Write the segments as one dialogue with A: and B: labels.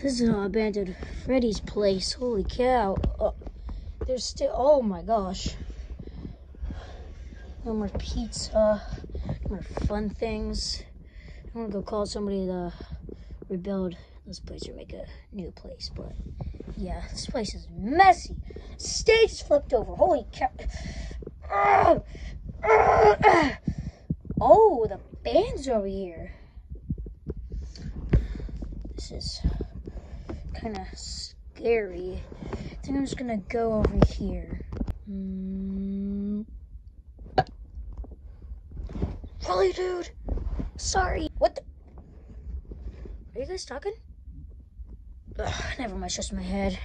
A: this is an abandoned Freddy's place. Holy cow. Oh, there's still, oh my gosh. No more pizza, no more fun things. I'm gonna go call somebody to rebuild this place or make a new place. But yeah, this place is messy. Stage is flipped over. Holy cow. Oh, the band's over here. This is kind of scary. I think I'm just gonna go over here. Mm. Really, dude? Sorry. What the? Are you guys talking? Ugh, never mind, just my head.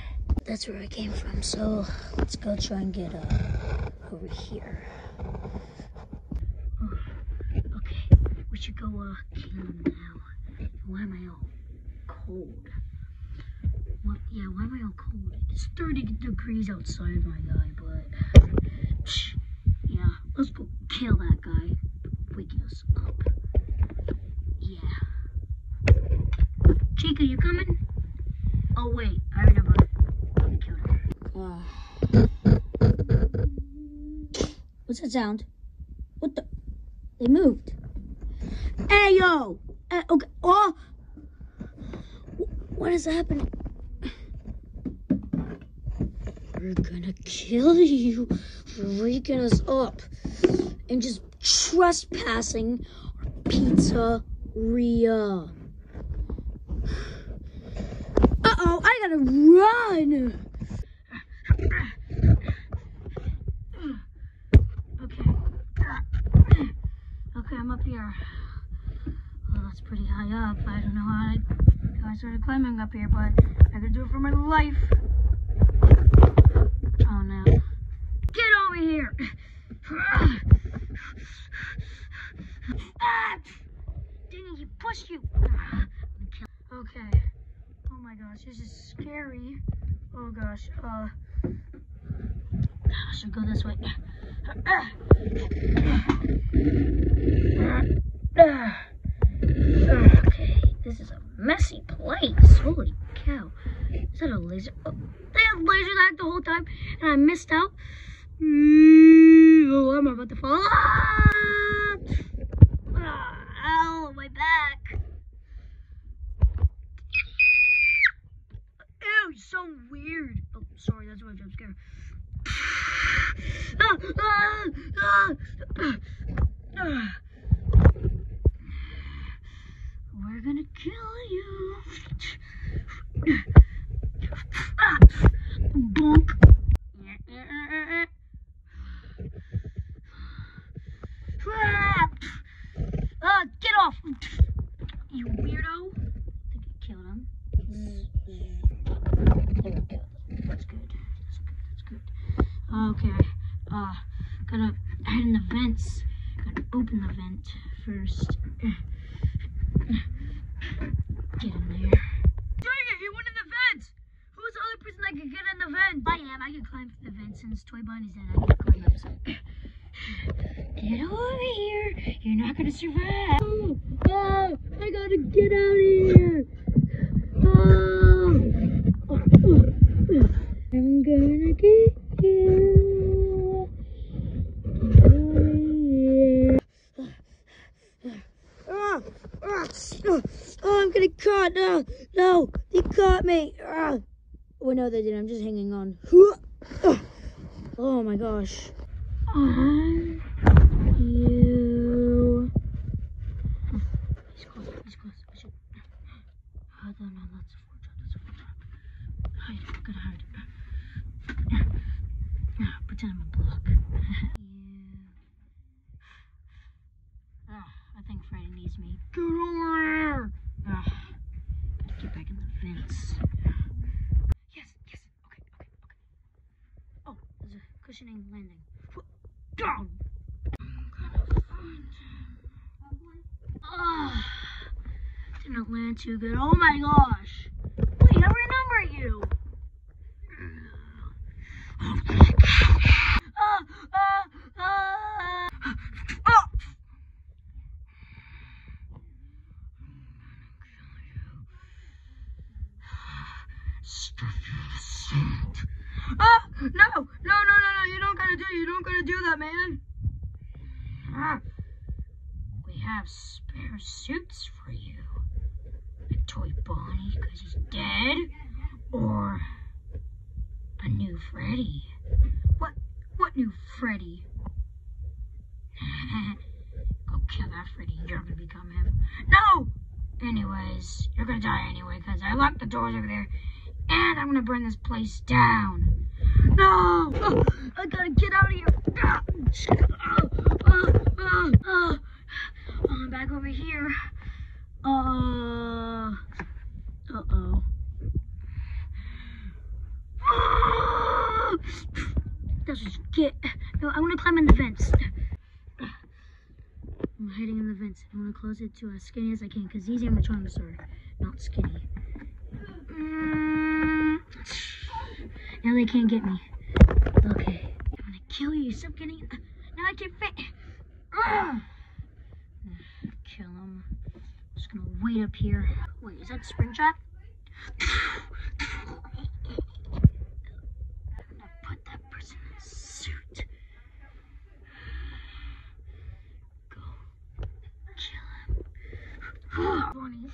A: That's where I came from, so let's go try and get uh, over here. Oh, okay, we should go uh, now. Why am I all cold? Yeah, why am I all cold? It's 30 degrees outside, my guy, but... Psh, yeah, let's go kill that guy. Waking us up. Yeah. Chica, you coming? Oh, wait, I remember. I killed. What's that sound? What the? They moved. Hey, yo! Uh, okay. Oh! What is happening? We're gonna kill you for waking us up and just trespassing our pizzeria. Uh oh, I gotta run! Okay. Okay, I'm up here. Well, that's pretty high up. I don't know how I, how I started climbing up here, but I could do it for my life. Oh no. Get over here! Ah! Dang it, he pushed you! Ah, I'm gonna kill- Okay. Oh my gosh, this is scary. Oh gosh, uh. I should go this way. Okay, this is a messy place. Holy cow. Is that a laser? Oh, they had laser tag the whole time and I missed out. Oh, I'm about to fall. Ah, ow, my back. Ew, you sound weird. Oh, sorry, that's my jump scare. Ah, ah, ah. We're gonna kill you. Bonk. Ah, get off. Okay. Uh, gotta head in the vents. Gotta open the vent first. Get in there. Dang it, he went in the vent! Who's the other person that could get in the vent? I am. I can climb through the vent since Toy Bonnie's dead. I can climb up some. Get over here. You're not gonna survive. Oh, oh, I gotta get out of here. Oh, oh, oh. I'm gonna get you. Get over here. Ah, oh, I'm getting caught. No, no, they caught me. Oh, no, they didn't. I'm just hanging on. Oh my gosh. You. I'm gonna hide. Pretend I'm a block. you. Ah, I think Freddy needs me. Get over here! Ah, gotta get back in the vents. Yes, yes. Okay, okay, okay. Oh, there's a cushioning landing. Down! Ah, didn't land too good. Oh my gosh! Wait, I remember you! Ah, ah. Ah! No! No, no, no, no! You don't gotta do You don't gotta do that, man! Ah. We have spare suits for you. A toy Bonnie because he's dead? Or a new Freddy? What? What new Freddy? Go kill that Freddy. You're gonna become him. No! Anyways, you're gonna die anyway because I locked the doors over there and I'm gonna burn this place down. No! Oh, I gotta get out of here. Oh, oh, I'm back over here. Uh, uh-oh. Let's just get. No, I want to climb in the vents. I'm hiding in the vents. I want to close it to as skinny as I can because these animatronics are not skinny. Mm. Now they can't get me. Okay. I'm gonna kill you. Stop getting. Uh, now I can't fit. Kill him. Just gonna wait up here. Wait, is that Springtrap? put that person in a suit. Go. Kill him. Bonnie.